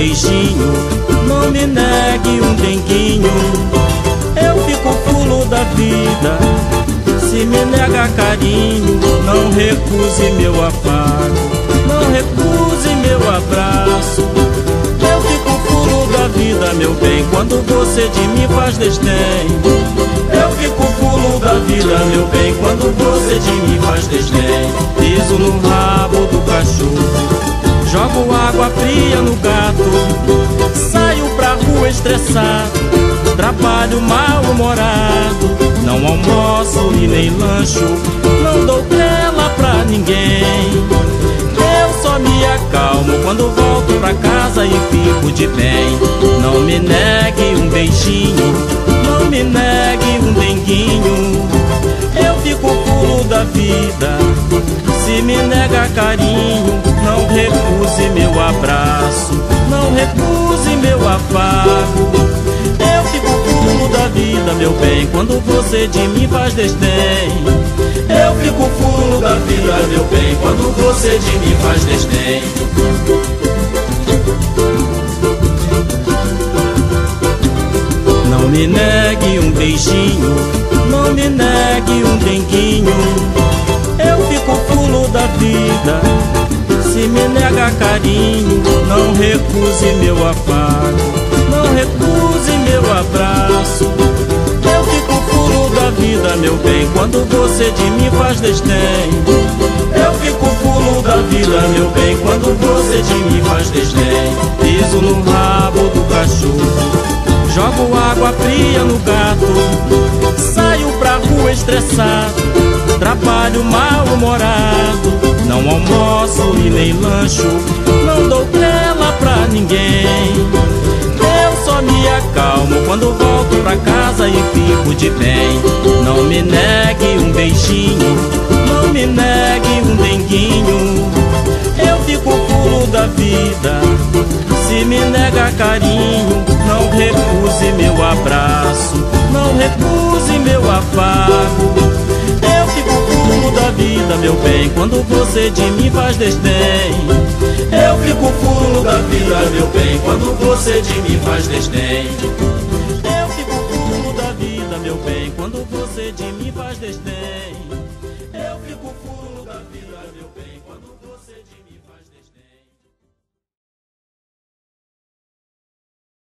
beijinho, não me negue um denguinho. Eu fico fulo da vida. Se me nega carinho, não recuse meu afago, não recuse meu abraço. Eu fico fulo da vida, meu bem, quando você de mim faz desdém. Eu fico fulo da vida, meu bem, quando você de mim faz desdém. Piso no fria no gato. Saio pra rua estressado Trabalho mal-humorado. Não almoço e nem lancho Não dou tela pra ninguém. Eu só me acalmo quando volto pra casa e fico de bem. Não me negue um beijinho Não me negue um denguinho. Eu fico pulo da vida Se me nega carinho recuse meu afago. Eu fico fumo da vida, meu bem, quando você de mim faz desdém. Eu fico fumo da vida, meu bem, quando você de mim faz desdém. Não me negue um beijinho, não me negue um denguinho. Eu fico fulo da vida se me nega carinho, não recuse meu afago, não recuse meu abraço. Eu fico fulo da vida, meu bem, quando você de mim faz desdém. Eu fico fulo da vida, meu bem, quando você de mim faz desdém. Piso no rabo do cachorro, jogo água fria no gato, saio pra rua estressado, trabalho mal-humorado. Não almoço e nem lancho, não dou ninguém. Eu só me acalmo quando volto pra casa e fico de bem. Não me negue um beijinho, não me negue um denguinho. Eu fico pulo da vida. Se me nega carinho, não recuse meu abraço, não recuse meu afago da vida, meu bem, quando você de mim faz desdém fico fulo da vida, meu bem, quando você de mim faz desdém. Eu fico fulo da vida, meu bem, quando você de mim faz desdém. Eu fico fulo da vida, meu bem.